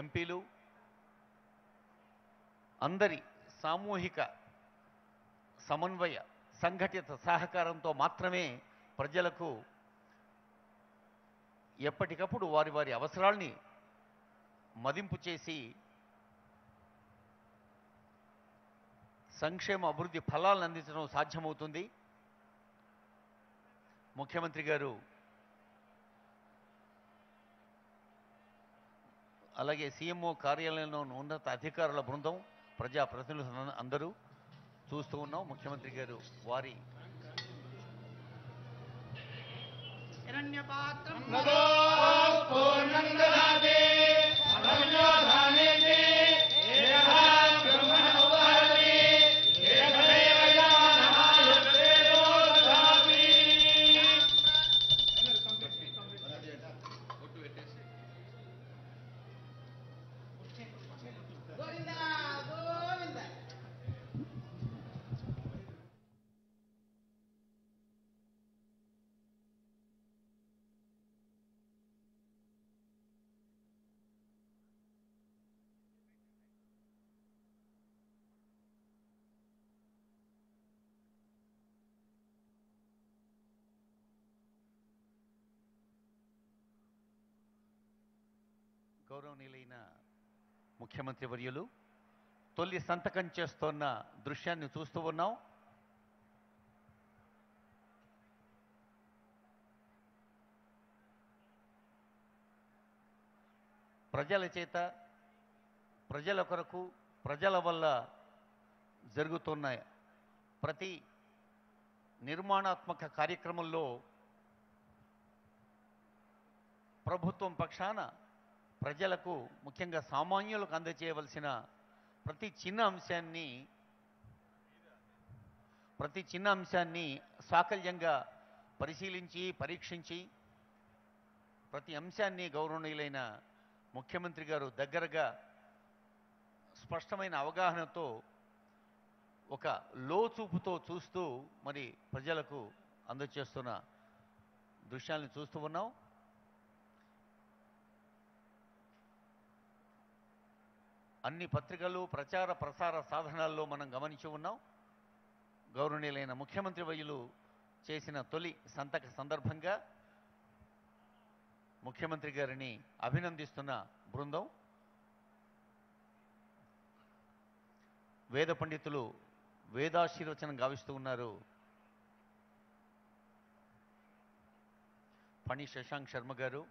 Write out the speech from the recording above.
ఎంపీలు అందరి సామూహిక సమన్వయ సంఘటిత సహకారంతో మాత్రమే ప్రజలకు ఎప్పటికప్పుడు వారి వారి అవసరాల్ని మదింపు చేసి సంక్షేమ అభివృద్ధి ఫలాలను అందించడం సాధ్యమవుతుంది. ముఖ్యమంత్రి గారు అలాగే సీఎంఓ కార్యాలయంలో ఉన్న ఉన్నత అధికారుల బృందం ప్రజాప్రతినిధులు అందరూ చూస్తూ ఉన్నాం. ముఖ్యమంత్రి గారు వారి హిరణ్యపాత్రం. గౌరవనీయులైన ముఖ్యమంత్రి వర్యులు తొలి సంతకం చేస్తున్న దృశ్యాన్ని చూస్తూ ఉన్నాం. ప్రజల చేత ప్రజల కొరకు ప్రజల వల్ల జరుగుతున్న ప్రతి నిర్మాణాత్మక కార్యక్రమంలో ప్రభుత్వం పక్షాన ప్రజలకు ముఖ్యంగా సామాన్యులకు అందజేయవలసిన ప్రతి చిన్న అంశాన్ని ప్రతి చిన్న అంశాన్ని సాకల్యంగా పరిశీలించి పరీక్షించి ప్రతి అంశాన్ని గౌరవనీయులైన ముఖ్యమంత్రి గారు దగ్గరగా స్పష్టమైన అవగాహనతో ఒక లోచూపుతో చూస్తూ మరి ప్రజలకు అందచేస్తున్న దృశ్యాలను చూస్తూ ఉన్నాం. అన్ని పత్రికలు ప్రచార ప్రసార సాధనాల్లో మనం గమనించి ఉన్నాం. గౌరవనీయులైన ముఖ్యమంత్రి వయ్యులు చేసిన తొలి సంతక సందర్భంగా ముఖ్యమంత్రి గారిని అభినందిస్తున్న బృందం వేద పండితులు వేదాశీర్వచనం గావిస్తూ ఉన్నారు. పణి శశాంక్ శర్మ గారు